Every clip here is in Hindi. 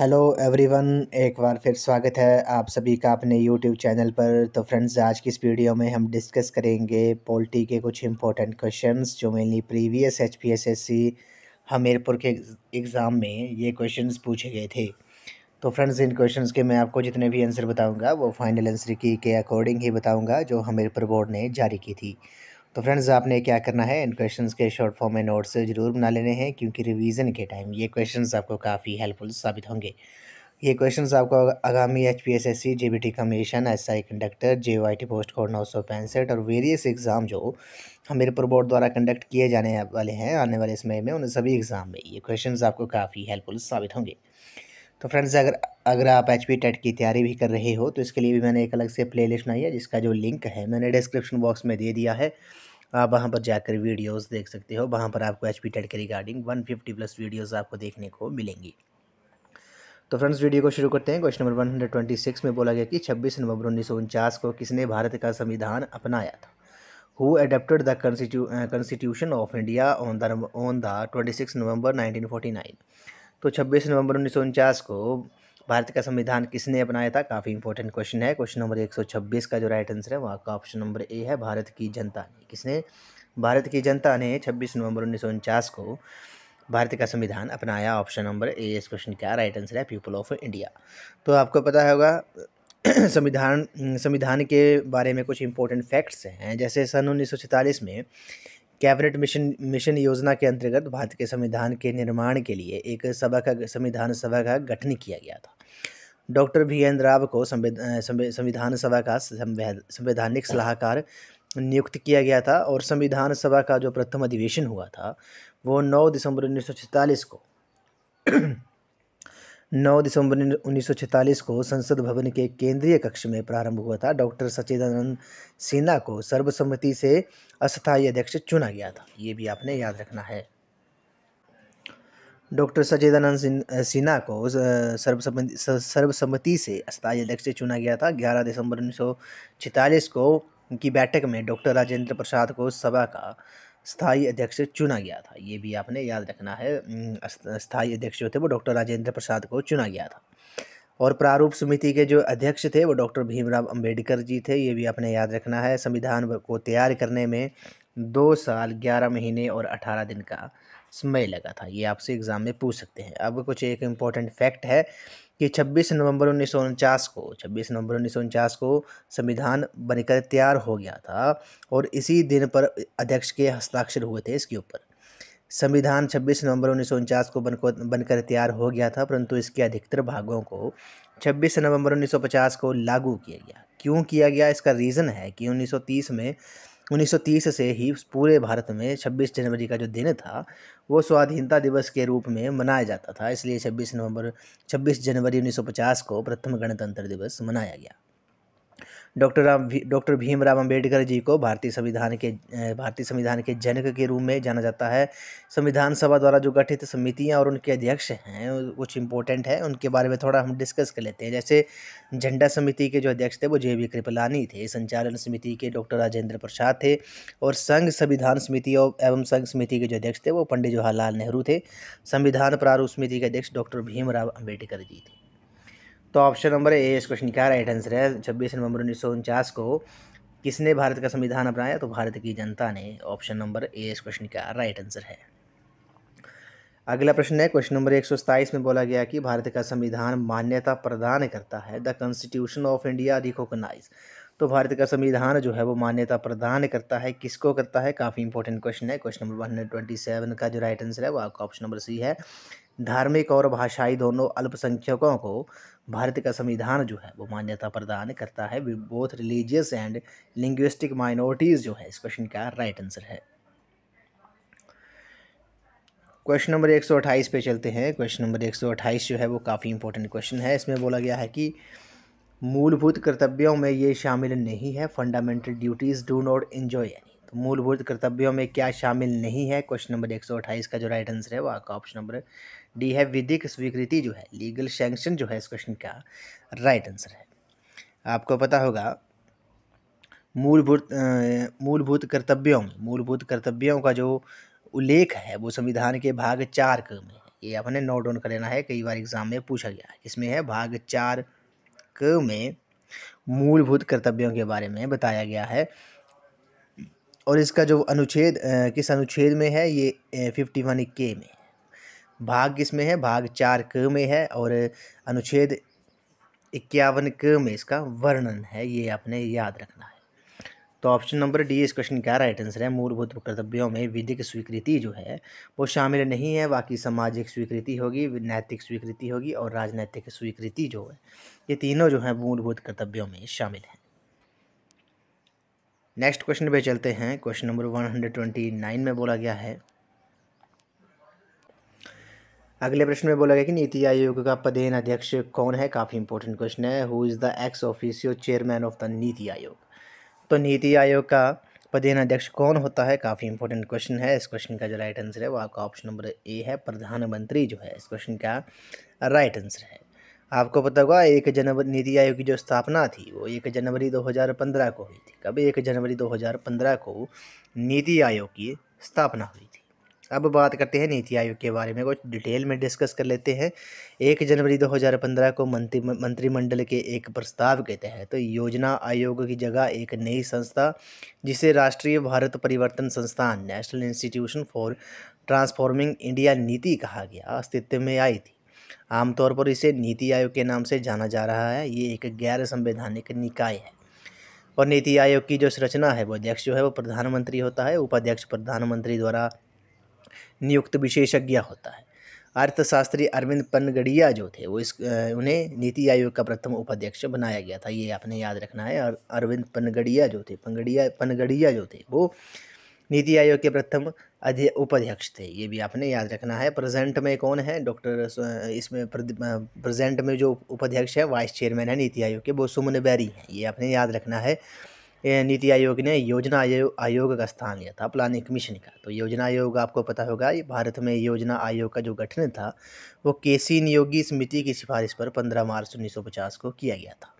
हेलो एवरीवन एक बार फिर स्वागत है आप सभी का अपने यूट्यूब चैनल पर। तो फ्रेंड्स आज की इस वीडियो में हम डिस्कस करेंगे पॉलिटी के कुछ इंपॉर्टेंट क्वेश्चंस जो mainly previous H P S S C Hamirpur के एग्ज़ाम में ये क्वेश्चंस पूछे गए थे। तो फ्रेंड्स इन क्वेश्चंस के मैं आपको जितने भी आंसर बताऊँगा, वो फाइनल आंसर की के अकॉर्डिंग ही बताऊँगा जो हमीरपुर बोर्ड ने जारी की थी। तो फ्रेंड्स, आपने क्या करना है? इन क्वेश्चंस के शॉर्ट फॉर्म में नोट्स ज़रूर बना लेने हैं, क्योंकि रिवीजन के टाइम ये क्वेश्चंस आपको काफ़ी हेल्पफुल साबित होंगे। ये क्वेश्चंस आपको आगामी H P S S C J B T commission S I conductor J I T post code नौ सौ पैंसठ और वेरियस एग्ज़ाम जो हमीरपुर बोर्ड द्वारा कंडक्ट किए जाने वाले हैं, आने वाले समय में, उन सभी एग्ज़ाम में ये क्वेश्चन आपको काफ़ी हेल्पफुल साबित होंगे। तो फ्रेंड्स, अगर अगर आप एच पी टेट की तैयारी भी कर रहे हो तो इसके लिए भी मैंने एक अलग से प्ले लिस्ट बनाई है, जिसका जो लिंक है, मैंने डिस्क्रिप्शन बॉक्स में दे दिया है। आप वहाँ पर जाकर वीडियोस देख सकते हो। वहाँ पर आपको एच पी टेट के रिगार्डिंग 150 प्लस वीडियोस आपको देखने को मिलेंगी। तो फ्रेंड्स वीडियो को शुरू करते हैं। क्वेश्चन नंबर 126 में बोला गया कि 26 नवंबर उन्नीस सौ उनचास को किसने भारत का संविधान अपनाया था? Who adopted the constitution of India on the on the twenty November 1949 तो 26 नवंबर उन्नीस सौ उनचास को भारत का संविधान किसने अपनाया था? काफ़ी इंपॉर्टेंट क्वेश्चन है। क्वेश्चन नंबर 126 का जो राइट आंसर है, वहाँ का ऑप्शन नंबर ए है, भारत की जनता ने। किसने? भारत की जनता ने 26 नवंबर उन्नीस सौ उनचास को भारत का संविधान अपनाया। ऑप्शन नंबर ए इस क्वेश्चन का राइट आंसर है पीपल ऑफ़ इंडिया तो आपको पता होगा, संविधान संविधान के बारे में कुछ इंपॉर्टेंट फैक्ट्स हैं। जैसे सन उन्नीस में कैबिनेट मिशन मिशन योजना के अंतर्गत भारत के संविधान के निर्माण के लिए एक सभा का संविधान सभा का गठन किया गया था। डॉक्टर भी एन राव को संविधान सभा का संवैधानिक सलाहकार नियुक्त किया गया था और संविधान सभा का जो प्रथम अधिवेशन हुआ था, वो 9 दिसंबर उन्नीस को 9 दिसंबर उन्नीस को संसद भवन के केंद्रीय कक्ष में प्रारंभ हुआ था। डॉक्टर सचिदानंद सिन्हा को सर्वसम्मति से अस्थायी अध्यक्ष चुना गया था। ये भी आपने याद रखना है। डॉक्टर सचेदानंद सिन्हा को सर्वसम्मति सर्वसम्मति से अस्थायी अध्यक्ष चुना गया था। 11 दिसंबर उन्नीस को की बैठक में डॉक्टर राजेंद्र प्रसाद को सभा का स्थायी अध्यक्ष चुना गया था। ये भी आपने याद रखना है स्थायी अध्यक्ष जो थे वो डॉक्टर राजेंद्र प्रसाद को चुना गया था। और प्रारूप समिति के जो अध्यक्ष थे वो डॉक्टर भीमराव अंबेडकर जी थे, ये भी आपने याद रखना है। संविधान को तैयार करने में दो साल, ग्यारह महीने और अठारह दिन का समय लगा था। ये आपसे एग्ज़ाम में पूछ सकते हैं। अब कुछ एक इंपॉर्टेंट फैक्ट है कि 26 नवंबर उन्नीस सौ उनचास को 26 नवंबर उन्नीस सौ उनचास को संविधान बनकर तैयार हो गया था और इसी दिन पर अध्यक्ष के हस्ताक्षर हुए थे इसके ऊपर। संविधान 26 नवंबर उन्नीस सौ उनचास को बनकर बनकर तैयार हो गया था, परंतु इसके अधिकतर भागों को 26 नवंबर 1950 को लागू किया गया। क्यों किया गया? इसका रीज़न है कि 1930 में 1930 से ही पूरे भारत में 26 जनवरी का जो दिन था, वो स्वाधीनता दिवस के रूप में मनाया जाता था। इसलिए 26 नवंबर 26 जनवरी 1950 को प्रथम गणतंत्र दिवस मनाया गया। डॉक्टर राम डॉक्टर भीमराव अंबेडकर जी को भारतीय संविधान के भारतीय संविधान के जनक के रूप में जाना जाता है। संविधान सभा द्वारा जो गठित समितियाँ और उनके अध्यक्ष हैं कुछ इंपॉर्टेंट है। उनके बारे में थोड़ा हम डिस्कस कर लेते हैं। जैसे झंडा समिति के जो अध्यक्ष थे, वो जे वी कृपलानी थे। संचालन समिति के डॉक्टर राजेंद्र प्रसाद थे और संघ संविधान समिति एवं संघ समिति के जो अध्यक्ष थे, वो पंडित जवाहरलाल नेहरू थे। संविधान प्रारूप समिति के अध्यक्ष डॉक्टर भीमराव अंबेडकर जी थे। तो ऑप्शन नंबर ए इस क्वेश्चन का राइट आंसर है। छब्बीस नवंबर उन्नीस सौ उनचास को किसने भारत का संविधान अपनाया? तो भारत की जनता ने। ऑप्शन नंबर ए इस क्वेश्चन का राइट आंसर है। अगला प्रश्न है क्वेश्चन नंबर एक सौ सत्ताईस में बोला गया कि भारत का संविधान मान्यता प्रदान करता है। The constitution of India recognize तो भारत का संविधान जो है, वो मान्यता प्रदान करता है। किसको करता है? काफ़ी इंपॉर्टेंट क्वेश्चन है। क्वेश्चन नंबर वन का जो राइट आंसर है, वो आपका ऑप्शन नंबर सी है। धार्मिक और भाषाई दोनों अल्पसंख्यकों को भारत का संविधान जो है वो मान्यता प्रदान करता है। Both religious and linguistic minorities जो है, इस क्वेश्चन का राइट आंसर है। क्वेश्चन नंबर 128 पे चलते हैं। क्वेश्चन नंबर 128 जो है वो काफ़ी इंपॉर्टेंट क्वेश्चन है। इसमें बोला गया है कि मूलभूत कर्तव्यों में ये शामिल नहीं है। Fundamental duties do not enjoy any तो मूलभूत कर्तव्यों में क्या शामिल नहीं है? क्वेश्चन नंबर एक सौ अट्ठाइस का जो राइट आंसर है वो आपका ऑप्शन नंबर डी है विधिक स्वीकृति जो है, लीगल सेंक्शन जो है इस क्वेश्चन का, राइट आंसर है। आपको पता होगा, मूलभूत मूलभूत कर्तव्यों मूलभूत कर्तव्यों का जो उल्लेख है, वो संविधान के भाग चार क में ये अपने नोट डाउन कर लेना है, कई बार एग्ज़ाम में पूछा गया है। इसमें है, भाग चार क में मूलभूत कर्तव्यों के बारे में बताया गया है। और इसका जो अनुच्छेद किस अनुच्छेद में है, ये फिफ्टी वन के में भाग किसमें है? भाग चार क में है और अनुच्छेद इक्यावन क में इसका वर्णन है, ये आपने याद रखना है। तो ऑप्शन नंबर डी, इस क्वेश्चन का राइट आंसर है। मूलभूत कर्तव्यों में विधिक स्वीकृति जो है, वो शामिल नहीं है। बाकी सामाजिक स्वीकृति होगी, नैतिक स्वीकृति होगी और राजनैतिक स्वीकृति जो है, ये तीनों जो है मूलभूत कर्तव्यों में शामिल हैं। नेक्स्ट क्वेश्चन पे चलते हैं। Question number one hundred twenty nine में बोला गया है। अगले प्रश्न में बोला गया कि नीति आयोग का पदेन अध्यक्ष कौन है? काफ़ी इंपॉर्टेंट क्वेश्चन है। Who is the ex officio chairman of the NITI Aayog? तो नीति आयोग का पदेन अध्यक्ष कौन होता है? काफ़ी इंपॉर्टेंट क्वेश्चन है। इस क्वेश्चन का जो राइट आंसर है, वो आपका ऑप्शन नंबर ए है। प्रधानमंत्री जो है, इस क्वेश्चन का राइट आंसर है। आपको पता होगा, एक जनवरी, नीति आयोग की जो स्थापना थी, वो एक जनवरी 2015 को हुई थी। कब एक जनवरी 2015 को नीति आयोग की स्थापना हुई अब बात करते हैं नीति आयोग के बारे में, कुछ डिटेल में डिस्कस कर लेते हैं। एक जनवरी 2015 को मंत्री, मंत्रिमंडल के एक प्रस्ताव के तहत तो योजना आयोग की जगह एक नई संस्था, जिसे राष्ट्रीय भारत परिवर्तन संस्थान, national institution for transforming India NITI कहा गया, अस्तित्व में आई थी। आमतौर पर इसे नीति आयोग के नाम से जाना जा रहा है, ये एक गैर संवैधानिक निकाय है। और नीति आयोग की जो संरचना है, वो अध्यक्ष जो है, वो प्रधानमंत्री होता है, उपाध्यक्ष प्रधानमंत्री द्वारा नियुक्त विशेषज्ञ होता है। अर्थशास्त्री अरविंद पनगड़िया जो थे, वो इस उन्हें नीति आयोग का प्रथम उपाध्यक्ष बनाया गया था, ये आपने याद रखना है। और अरविंद पनगड़िया जो थे, पनगड़िया पनगड़िया जो थे, वो नीति आयोग के प्रथम अध्य, उपाध्यक्ष थे, ये भी आपने याद रखना है। प्रेजेंट में कौन है? डॉक्टर इसमें प्रेजेंट में जो उपाध्यक्ष है, वाइस चेयरमैन है नीति आयोग के, वो सुमन बैरी हैं, ये आपने याद रखना है। नीति आयोग ने योजना आयोग आयोग का स्थान लिया था प्लानिंग कमीशन का। तो योजना आयोग आपको पता होगा, ये भारत में योजना आयोग का जो गठन था, वो केसी नियोगी समिति की सिफारिश पर 15 मार्च 1950 को किया गया था।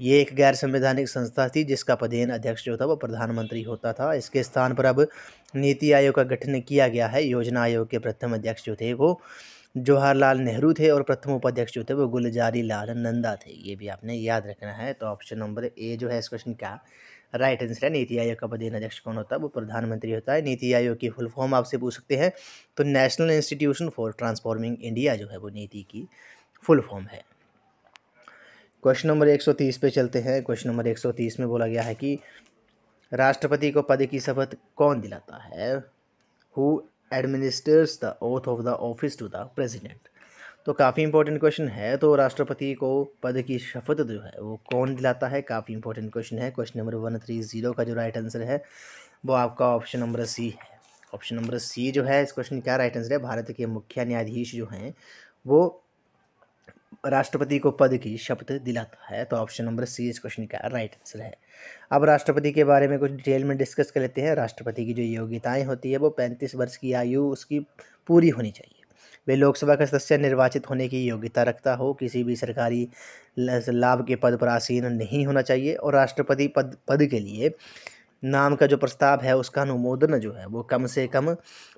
ये एक गैर संवैधानिक संस्था थी, जिसका पदेन अध्यक्ष जो था, वो प्रधानमंत्री होता था। इसके स्थान पर अब नीति आयोग का गठन किया गया है। योजना आयोग के प्रथम अध्यक्ष जो थे, वो जवाहरलाल नेहरू थे और प्रथम उपाध्यक्ष जो थे वो गुलजारी लाल नंदा थे। ये भी आपने याद रखना है। तो ऑप्शन नंबर ए जो है इस क्वेश्चन का राइट आंसर है। नीति आयोग का पदेन अध्यक्ष कौन होता है? वो प्रधानमंत्री होता है। नीति आयोग की फुल फॉर्म आपसे पूछ सकते हैं। तो national institution for transforming India जो है वो नीति की फुल फॉर्म है। क्वेश्चन नंबर 130 पे चलते हैं। क्वेश्चन नंबर 130 में बोला गया है कि राष्ट्रपति को पद की शपथ कौन दिलाता है? Who administers the oath of the office to the president तो काफ़ी इंपॉर्टेंट क्वेश्चन है तो राष्ट्रपति को पद की शपथ जो है, वो कौन दिलाता है? काफ़ी इंपॉर्टेंट क्वेश्चन है। Question number one three zero का जो राइट आंसर है, वो आपका ऑप्शन नंबर सी है। ऑप्शन नंबर सी जो है, इस क्वेश्चन क्या राइट आंसर है? भारत के मुख्य न्यायाधीश जो हैं, वो राष्ट्रपति को पद की शपथ दिलाता है तो ऑप्शन नंबर सी इस क्वेश्चन का राइट आंसर है। अब राष्ट्रपति के बारे में कुछ डिटेल में डिस्कस कर लेते हैं। राष्ट्रपति की जो योग्यताएँ होती है, वो पैंतीस वर्ष की आयु उसकी पूरी होनी चाहिए। वे लोकसभा का सदस्य, निर्वाचित होने की योग्यता रखता हो, किसी भी सरकारी लाभ के पद पर आसीन नहीं होना चाहिए और राष्ट्रपति पद पद के लिए नाम का जो प्रस्ताव है, उसका अनुमोदन जो है, वो कम से कम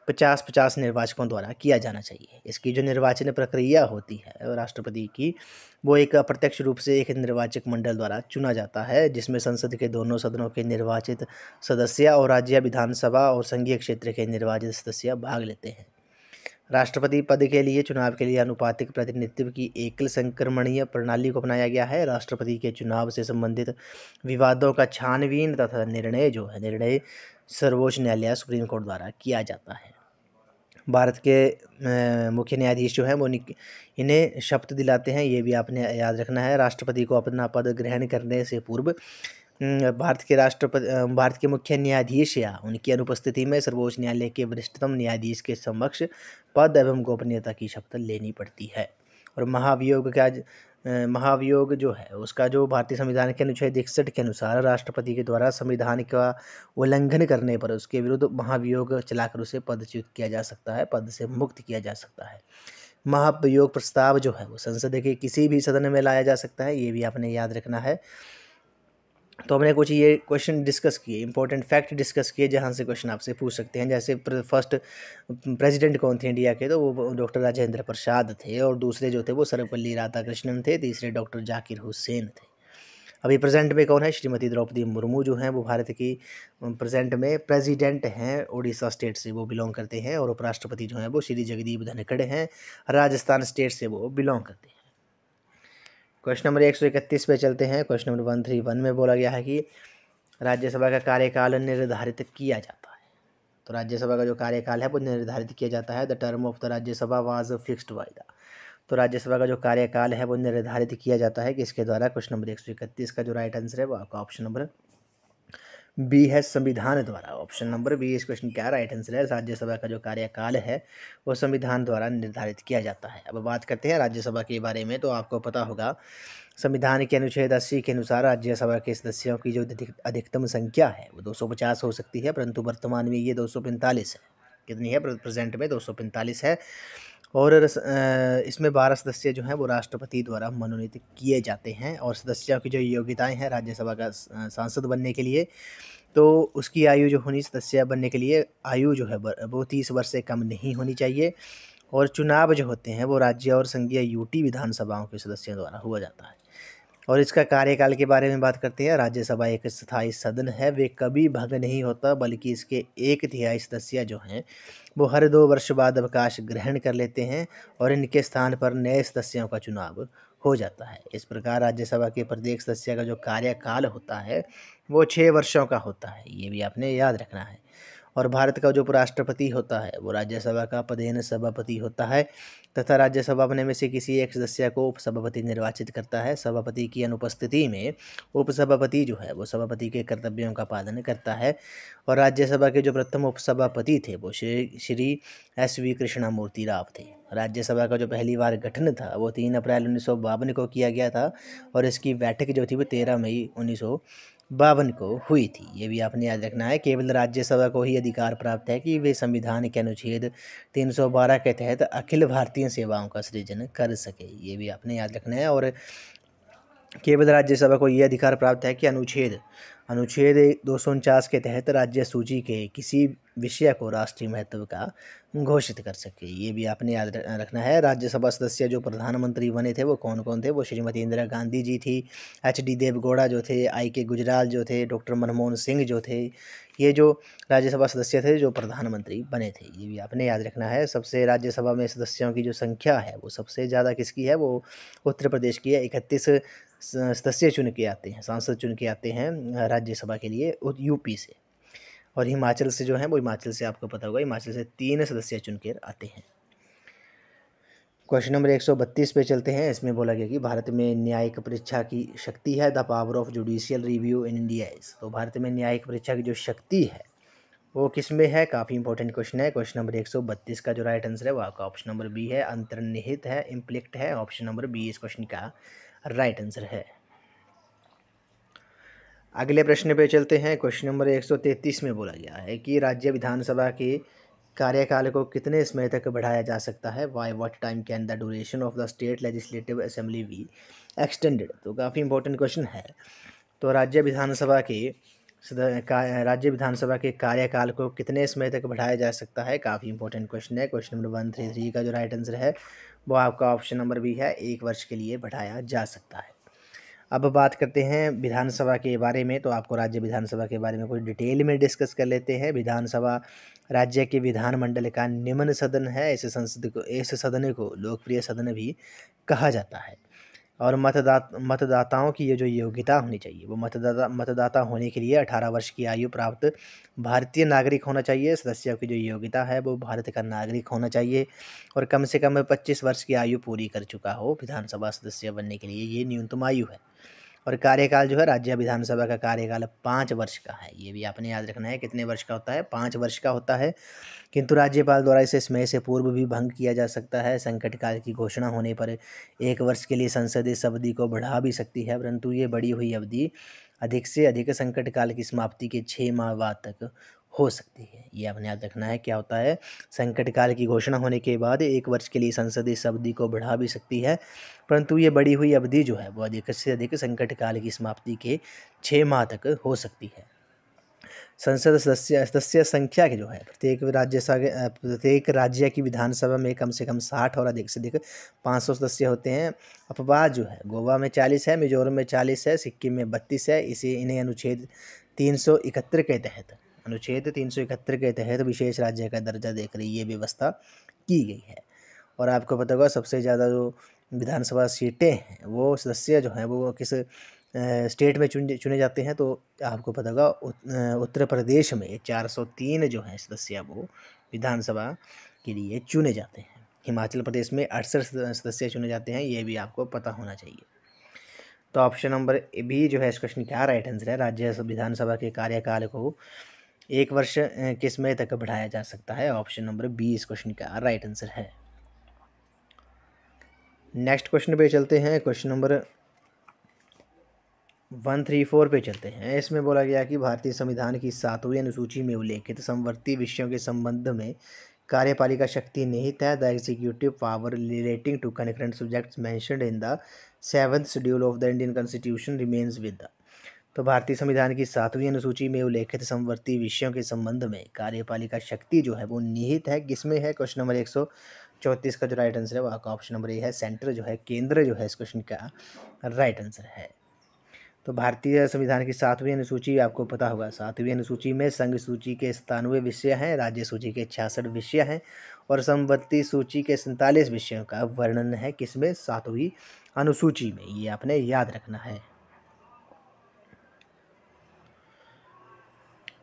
पचास पचास निर्वाचकों द्वारा किया जाना चाहिए। इसकी जो निर्वाचन प्रक्रिया होती है, राष्ट्रपति की, वो एक अप्रत्यक्ष रूप से एक निर्वाचक मंडल द्वारा चुना जाता है, जिसमें संसद के दोनों सदनों के निर्वाचित सदस्य और राज्य, विधानसभा और संघीय क्षेत्र के निर्वाचित सदस्य भाग लेते हैं। राष्ट्रपति पद के लिए चुनाव के लिए अनुपातिक प्रतिनिधित्व की एकल संक्रमणीय प्रणाली को अपनाया गया है। राष्ट्रपति के चुनाव से संबंधित विवादों का छानबीन तथा निर्णय जो है, निर्णय सर्वोच्च न्यायालय सुप्रीम कोर्ट द्वारा किया जाता है। भारत के मुख्य न्यायाधीश जो हैं, वो इन्हें शपथ दिलाते हैं, ये भी आपने याद रखना है। राष्ट्रपति को अपना पद ग्रहण करने से पूर्व भारत के राष्ट्रपति भारत के मुख्य न्यायाधीश या उनकी अनुपस्थिति में सर्वोच्च न्यायालय के वरिष्ठतम न्यायाधीश के समक्ष पद एवं गोपनीयता की शपथ लेनी पड़ती है। और महाभियोग का महाभियोग जो है, उसका जो भारतीय संविधान के अनुच्छेद इकसठ के अनुसार राष्ट्रपति के द्वारा संविधान का उल्लंघन करने पर उसके विरुद्ध महाभियोग चलाकर उसे पदच्युत किया जा सकता है, पद से मुक्त किया जा सकता है। महाभियोग प्रस्ताव जो है, वो संसद के किसी भी सदन में लाया जा सकता है, ये भी आपने याद रखना है। तो हमने कुछ ये क्वेश्चन डिस्कस किए इंपॉर्टेंट फैक्ट डिस्कस किए, जहाँ से क्वेश्चन आपसे पूछ सकते हैं। जैसे फ़र्स्ट प्रेसिडेंट कौन थे इंडिया के? तो वो डॉक्टर राजेंद्र प्रसाद थे और दूसरे जो थे वो सर्वपल्ली राधाकृष्णन थे, तीसरे डॉक्टर जाकिर हुसैन थे। अभी प्रेजेंट में कौन है? श्रीमती द्रौपदी मुर्मू जो हैं, वो भारत की प्रेजेंट में प्रेसिडेंट हैं उड़ीसा स्टेट से वो बिलोंग करते हैं और उपराष्ट्रपति जो हैं वो श्री जगदीप धनखड़ हैं, राजस्थान स्टेट से वो बिलोंग करते हैं। क्वेश्चन नंबर एक सौ इकतीस पे चलते हैं। Question number one three one में बोला गया है कि राज्यसभा का कार्यकाल निर्धारित किया जाता है। तो राज्यसभा का जो कार्यकाल है, वो निर्धारित किया जाता है। The term of the Rajya Sabha was fixed by the तो राज्यसभा का जो कार्यकाल है, वो निर्धारित किया जाता है कि इसके द्वारा? क्वेश्चन नंबर एक सौ इकतीस का जो राइट आंसर है, वो आपका ऑप्शन नंबर बी है संविधान द्वारा। ऑप्शन नंबर बी, इस क्वेश्चन क्या राइट आंसर है? राज्यसभा का जो कार्यकाल है, वो संविधान द्वारा निर्धारित किया जाता है। अब बात करते हैं राज्यसभा के बारे में तो आपको पता होगा, संविधान के अनुच्छेद अस्सी के अनुसार राज्यसभा के सदस्यों की जो अधिकतम संख्या है, वो 250 हो सकती है, परंतु वर्तमान में ये 245 है। कितनी है? प्रेजेंट में 245 है। और इसमें बारह सदस्य जो हैं, वो राष्ट्रपति द्वारा मनोनीत किए जाते हैं और सदस्यों की जो योग्यताएँ हैं राज्यसभा का सांसद बनने के लिए तो उसकी आयु जो होनी, सदस्य बनने के लिए आयु जो है वो तीस वर्ष से कम नहीं होनी चाहिए और चुनाव जो होते हैं, वो राज्य और संघीय यूटी विधानसभाओं के सदस्यों द्वारा हुआ जाता है। और इसका कार्यकाल के बारे में बात करते हैं। राज्यसभा एक स्थायी सदन है, वे कभी भंग नहीं होता, बल्कि इसके एक तिहाई सदस्य जो हैं, वो हर दो वर्ष बाद अवकाश ग्रहण कर लेते हैं और इनके स्थान पर नए सदस्यों का चुनाव हो जाता है। इस प्रकार राज्यसभा के प्रत्येक सदस्य का जो कार्यकाल होता है, वो छः वर्षों का होता है। ये भी आपने याद रखना है। और भारत का जो उपराष्ट्रपति होता है, वो राज्यसभा का पदेन सभापति होता है। तथा राज्यसभा अपने में से किसी एक सदस्य को उपसभापति निर्वाचित करता है। सभापति की अनुपस्थिति में उपसभापति जो है, वो सभापति के कर्तव्यों का पालन करता है और राज्यसभा के जो प्रथम उपसभापति थे, वो श्री श्री एस वी कृष्णा मूर्ति राव थे। राज्यसभा का जो पहली बार गठन था, वो तीन अप्रैल उन्नीस सौ बावन को किया गया था और इसकी बैठक जो थी, वो तेरह मई उन्नीस बावन को हुई थी। ये भी आपने याद रखना है, केवल राज्यसभा को ही अधिकार प्राप्त है कि वे संविधान के अनुच्छेद 312 के तहत अखिल भारतीय सेवाओं का सृजन कर सके। ये भी आपने याद रखना है और केवल राज्यसभा को ये अधिकार प्राप्त है कि अनुच्छेद अनुच्छेद दो सौ उनचास के तहत राज्य सूची के किसी विषय को राष्ट्रीय महत्व का घोषित कर सके। ये भी आपने याद रखना है। राज्यसभा सदस्य जो प्रधानमंत्री बने थे वो कौन कौन थे? वो श्रीमती इंदिरा गांधी जी थी, एच डी देवगौड़ा जो थे, आई के गुजराल जो थे, डॉक्टर मनमोहन सिंह जो थे, ये जो राज्यसभा सदस्य थे, जो प्रधानमंत्री बने थे। ये भी आपने याद रखना है। सबसे राज्यसभा में सदस्यों की जो संख्या है, वो सबसे ज़्यादा किसकी है? वो उत्तर प्रदेश की है। इकतीस सदस्य चुन के आते हैं, सांसद चुन के आते हैं राज्यसभा के लिए यूपी से। और हिमाचल से जो है, वो हिमाचल से आपको पता होगा, हिमाचल से तीन सदस्य चुन के आते हैं। क्वेश्चन नंबर एक सौ बत्तीस पे चलते हैं। इसमें बोला गया कि भारत में न्यायिक परीक्षा की शक्ति है, the power of judicial review in India is तो भारत में न्यायिक परीक्षा की जो शक्ति है, वो किसमें है? काफ़ी इंपॉर्टेंट क्वेश्चन है। क्वेश्चन नंबर एक सौ बत्तीस का जो राइट आंसर है, वो आपका ऑप्शन नंबर बी है। अंतर्निहित है इम्प्लिक्ट है ऑप्शन नंबर बी इस क्वेश्चन का राइट आंसर है। अगले प्रश्न पे चलते हैं। क्वेश्चन नंबर एक सौ तैंतीस में बोला गया है कि राज्य विधानसभा के कार्यकाल को कितने समय तक बढ़ाया जा सकता है? Why what time can the duration of the state legislative assembly be extended तो काफ़ी इंपॉर्टेंट क्वेश्चन है। तो राज्य विधानसभा के राज्य विधानसभा के कार्यकाल को कितने समय तक बढ़ाया जा सकता है? काफ़ी इंपॉर्टेंट क्वेश्चन है। Question number one three three का जो राइट आंसर है, वो आपका ऑप्शन नंबर भी है। एक वर्ष के लिए बढ़ाया जा सकता है। अब बात करते हैं विधानसभा के बारे में तो आपको राज्य विधानसभा के बारे में कुछ डिटेल में डिस्कस कर लेते हैं। विधानसभा राज्य के विधानमंडल का निम्न सदन है ऐसे संसद को ऐसे सदन को लोकप्रिय सदन भी कहा जाता है। और मतदाता, मतदाताओं की ये जो योग्यता होनी चाहिए, वो मतदाता मतदाता होने के लिए अठारह वर्ष की आयु प्राप्त भारतीय नागरिक होना चाहिए, सदस्यों की जो योग्यता है वो भारत का नागरिक होना चाहिए और कम से कम पच्चीस वर्ष की आयु पूरी कर चुका हो विधानसभा सदस्य बनने के लिए, ये न्यूनतम आयु है। और कार्यकाल जो है राज्य विधानसभा का कार्यकाल पाँच वर्ष का है। ये भी आपने याद रखना है कितने वर्ष का होता है? पाँच वर्ष का होता है। किंतु राज्यपाल द्वारा इसे समय से पूर्व भी भंग किया जा सकता है। संकट काल की घोषणा होने पर एक वर्ष के लिए संसद इस अवधि को बढ़ा भी सकती है, परंतु ये बढ़ी हुई अवधि। अधिक से अधिक संकट काल की समाप्ति के छः माह बाद तक हो सकती है। ये आपने याद रखना है क्या होता है। संकट काल की घोषणा होने के बाद एक वर्ष के लिए संसद इस अवधि को बढ़ा भी सकती है। परंतु ये बढ़ी हुई अवधि जो है, वो अधिक से अधिक संकट काल की समाप्ति के छः माह तक हो सकती है। संसद सदस्य सदस्य संख्या के जो है, प्रत्येक राज्य प्रत्येक राज्य की विधानसभा में कम से कम साठ और अधिक से अधिक पाँच सौ सदस्य होते हैं। अपवाद जो है, गोवा में चालीस है, मिजोरम में चालीस है, सिक्किम में बत्तीस है, इसे इन्हें अनुच्छेद तीन सौ इकहत्तर के तहत अनुच्छेद तीन सौ इकहत्तर के तहत विशेष राज्य का दर्जा देकर ये व्यवस्था की गई है। और आपको पता होगा, सबसे ज़्यादा जो विधानसभा सीटें हैं, वो सदस्य जो हैं, वो किस स्टेट में चुन, चुने जाते हैं तो आपको पता होगा उत्तर प्रदेश में 403 जो हैं सदस्य, वो विधानसभा के लिए चुने जाते हैं। हिमाचल प्रदेश में अड़सठ सदस्य चुने जाते हैं, ये भी आपको पता होना चाहिए। तो ऑप्शन नंबर बी जो है, इस क्वेश्चन क्या राइट आंसर है। राज्य विधानसभा के कार्यकाल को एक वर्ष किस मई तक बढ़ाया जा सकता है? ऑप्शन नंबर बी इस क्वेश्चन का राइट आंसर है। नेक्स्ट क्वेश्चन पे चलते हैं। Question number one three four पे चलते हैं। इसमें बोला गया कि भारतीय संविधान की सातवीं अनुसूची में उल्लेखित संवर्ती विषयों के संबंध में कार्यपालिका शक्ति निहित है। The executive power relating to concurrent subjects mentioned in the seventh schedule of the Indian constitution remains with the तो भारतीय संविधान की सातवीं अनुसूची में उल्लेखित संवर्ती विषयों के संबंध में कार्यपालिका शक्ति जो है वो निहित है। किसमें है? क्वेश्चन नंबर एक सौ चौंतीस का जो राइट आंसर है वो आपका ऑप्शन नंबर ए है। सेंटर जो है, केंद्र जो है, इस क्वेश्चन का राइट आंसर है। तो भारतीय संविधान की सातवीं अनुसूची, आपको पता होगा, सातवीं अनुसूची में संघ सूची के सतानवे विषय हैं, राज्य सूची के छियासठ विषय हैं और संवत्ति सूची के सैंतालीस विषयों का वर्णन है। किसमें? सातवीं अनुसूची में। ये आपने याद रखना है।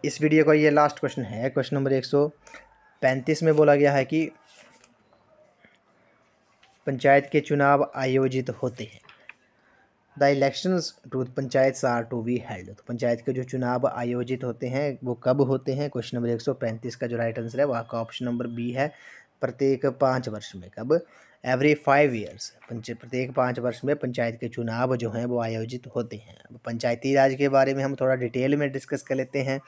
इस वीडियो का ये लास्ट क्वेश्चन है। क्वेश्चन नंबर एक सौ पैंतीस में बोला गया है कि पंचायत के चुनाव आयोजित होते हैं। The elections to panchayat are to be held तो पंचायत के जो चुनाव आयोजित होते हैं, वो कब होते हैं? क्वेश्चन नंबर एक सौ पैंतीस का जो राइट आंसर है, वहाँ का ऑप्शन नंबर बी है, प्रत्येक पाँच वर्ष में। कब? एवरी फाइव ईयर्स प्रत्येक पाँच वर्ष में पंचायत के चुनाव जो हैं वो आयोजित होते हैं। पंचायती राज के बारे में हम थोड़ा डिटेल में डिस्कस कर लेते हैं।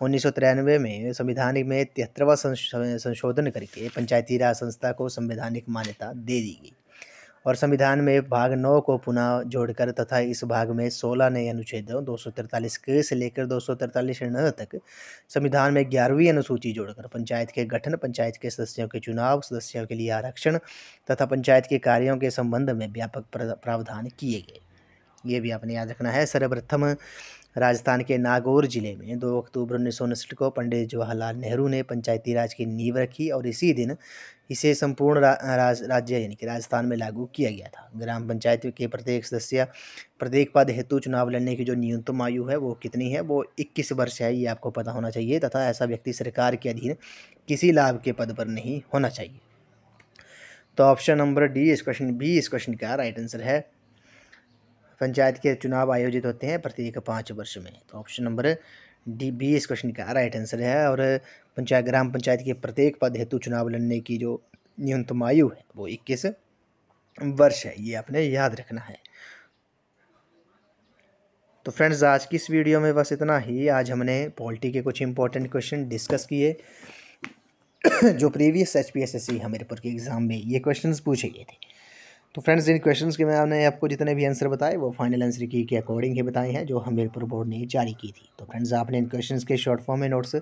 उन्नीस सौ तिरानवे में संविधान में तिहत्तरवा संशोधन करके पंचायती राज संस्था को संवैधानिक मान्यता दे दी गई। और संविधान में भाग नौ को पुनः जोड़कर तथा इस भाग में सोलह नए अनुच्छेदों दो सौ तैंतालीस के से लेकर दो सौ तक संविधान में ग्यारहवीं अनुसूची जोड़कर पंचायत के गठन, पंचायत के सदस्यों के चुनाव, सदस्यों के लिए आरक्षण तथा पंचायत के कार्यों के संबंध में व्यापक प्रावधान किए गए। ये भी आपने याद रखना है। सर्वप्रथम राजस्थान के नागौर ज़िले में दो अक्टूबर उन्नीस सौ उनसठ को पंडित जवाहरलाल नेहरू ने पंचायती राज की नींव रखी और इसी दिन इसे संपूर्ण रा, राज, राज्य यानी कि राजस्थान में लागू किया गया था। ग्राम पंचायत के प्रत्येक सदस्य प्रत्येक पद हेतु चुनाव लड़ने की जो न्यूनतम आयु है वो कितनी है वो इक्कीस वर्ष है ये आपको पता होना चाहिए तथा ऐसा व्यक्ति सरकार के अधीन किसी लाभ के पद पर नहीं होना चाहिए। तो ऑप्शन नंबर डी इस क्वेश्चन बी इस क्वेश्चन का राइट आंसर है पंचायत के चुनाव आयोजित होते हैं प्रत्येक पाँच वर्ष में। तो ऑप्शन नंबर डी, बी इस क्वेश्चन का राइट आंसर है और पंचायत, ग्राम पंचायत के प्रत्येक पद हेतु चुनाव लड़ने की जो न्यूनतम आयु है, वो इक्कीस वर्ष है। ये आपने याद रखना है। तो फ्रेंड्स आज की इस वीडियो में बस इतना ही। आज हमने पॉलिटी के कुछ इंपॉर्टेंट क्वेश्चन डिस्कस किए। जो previous H P S S C Hamirpur के एग्ज़ाम में ये क्वेश्चंस पूछे गए थे। तो फ्रेंड्स, इन क्वेश्चंस के मैंने आपको जितने भी आंसर बताए, वो फाइनल आंसर की के अकॉर्डिंग ही बताए हैं, जो हमीरपुर बोर्ड ने जारी की थी। तो फ्रेंड्स, आपने इन क्वेश्चंस के शॉर्ट फॉर्म में नोट्स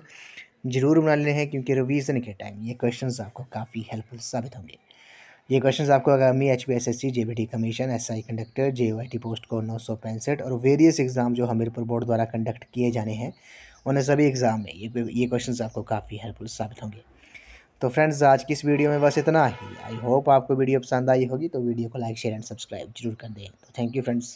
ज़रूर बना लेने हैं, क्योंकि रिवीजन के टाइम ये क्वेश्चन आपको काफ़ी हेल्पफुल साबित होंगे। ये क्वेश्चन आपको आगामी H P S S C J B T commission S I conductor J O I T post को नौ सौ पैंसठ और वेरियस एग्ज़ाम जो हमीरपुर बोर्ड द्वारा कंडक्ट किए जाने हैं, उन्हें सभी एग्ज़ाम में ये ये क्वेश्चन आपको काफ़ी हेल्पफुल साबित होंगे। तो फ्रेंड्स, आज की इस वीडियो में बस इतना ही। आई होप आपको वीडियो पसंद आई होगी तो वीडियो को लाइक शेयर एंड सब्सक्राइब ज़रूर कर दें। तो थैंक यू फ्रेंड्स